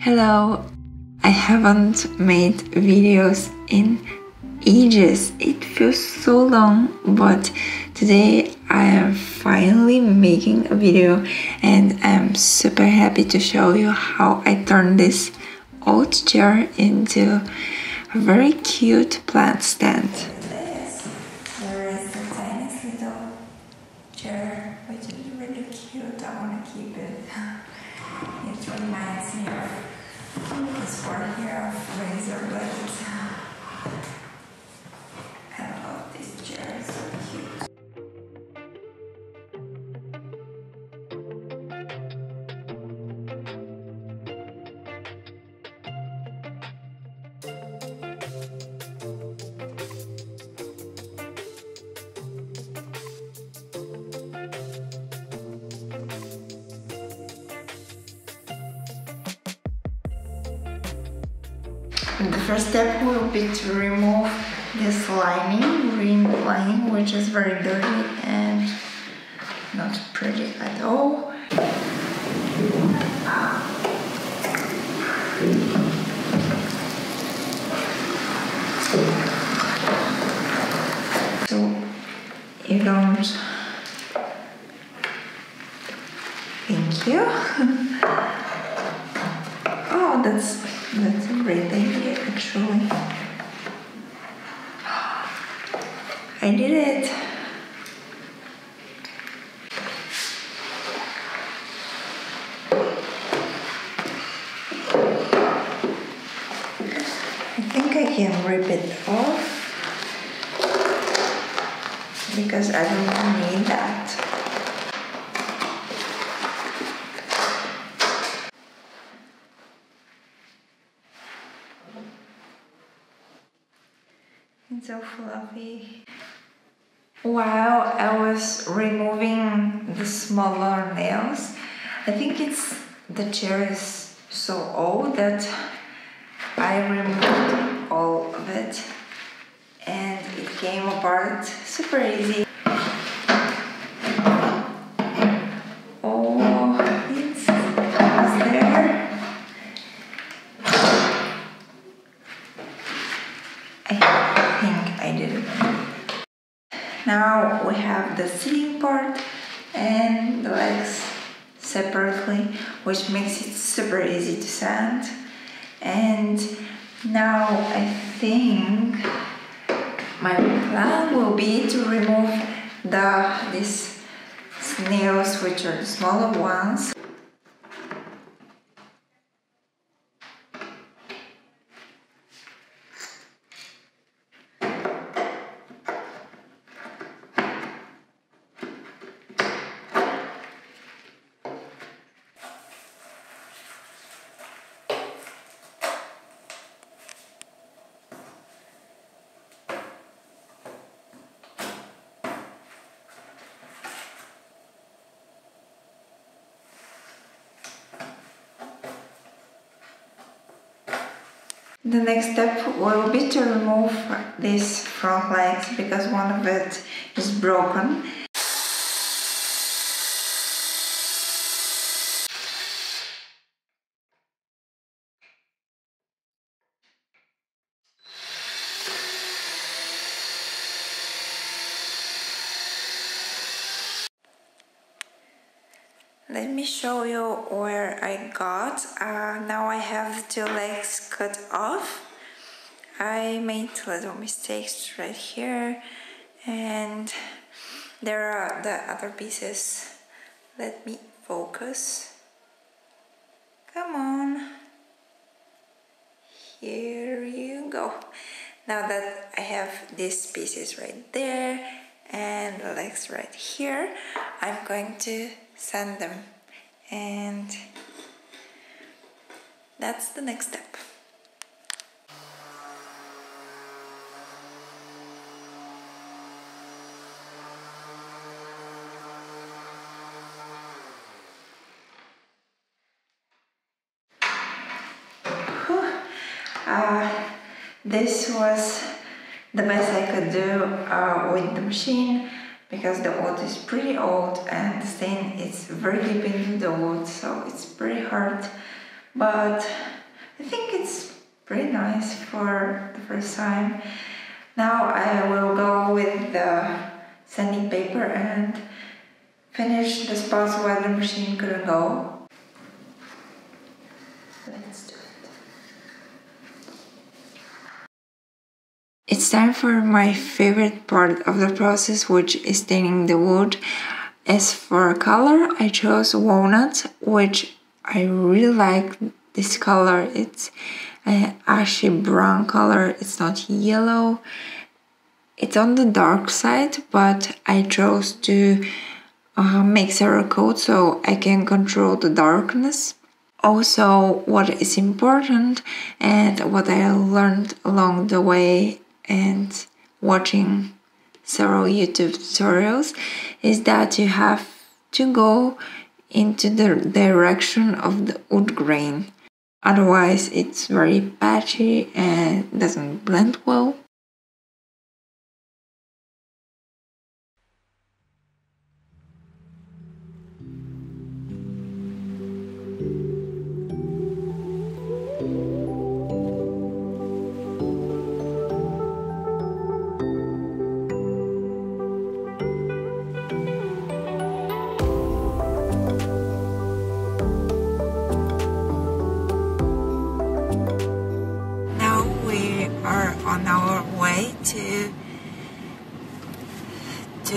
Hello, I haven't made videos in ages. It feels so long, but today I am finally making a video and I'm super happy to show you how I turned this old chair into a very cute plant stand. There is the tiniest little chair, which is really cute. I want to keep it. It reminds me of this part here of razor blades. The first step will be to remove this lining, green lining, which is very dirty and not pretty at all. So you don't. Thank you. Oh, that's great actually. I did it. I think I can rip it off because I don't need that. It's so fluffy. While I was removing the smaller nails, I think it's the chair is so old that I removed all of it and it came apart super easy. We have the sitting part and the legs separately, which makes it super easy to sand. And now I think my plan will be to remove the these snails, which are the smaller ones. The next step will be to remove these front legs because one of it is broken. Let me show you where I got. Uh, now I have two legs cut off. I made little mistakes right here and there are the other pieces. Let me focus. Come on. Here you go. Now that I have these pieces right there and the legs right here, I'm going to sand them. And that's the next step. Uh, this was the best I could do uh, with the machine because the wood is pretty old and the stain is very deep into the wood so it's pretty hard but I think it's pretty nice for the first time. Now I will go with the sanding paper and finish the spots where the machine couldn't go. Let's do it. It's time for my favorite part of the process, which is staining the wood. As for color, I chose walnut, which I really like this color. It's an ashy brown color, it's not yellow. It's on the dark side, but I chose to uh, make Cerakote so I can control the darkness. Also, what is important and what I learned along the way and watching several YouTube tutorials is that you have to go into the direction of the wood grain. Otherwise, it's very patchy and doesn't blend well.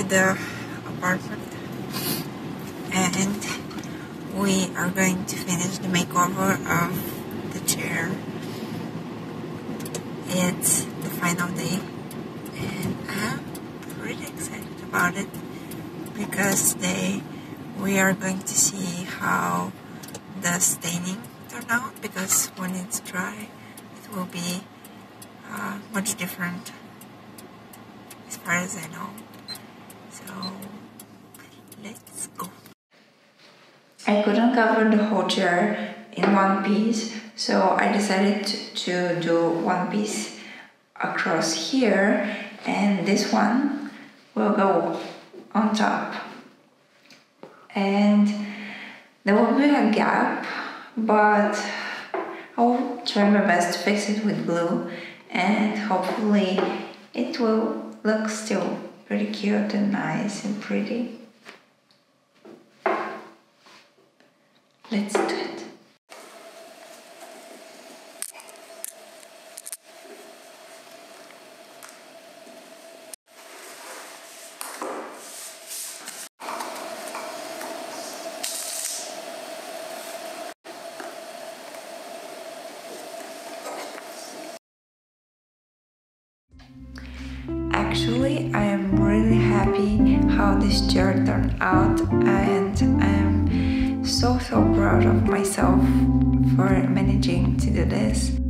The apartment and we are going to finish the makeover of the chair. It's the final day and I'm pretty excited about it because today we are going to see how the staining turned out because when it's dry it will be uh, much different as far as I know. Let's go. I couldn't cover the whole chair in one piece, so I decided to do one piece across here, and this one will go on top. And there will be a gap, but I'll try my best to fix it with glue, and hopefully it will look still pretty cute and nice and pretty. Let's do it. And I am so so proud of myself for managing to do this.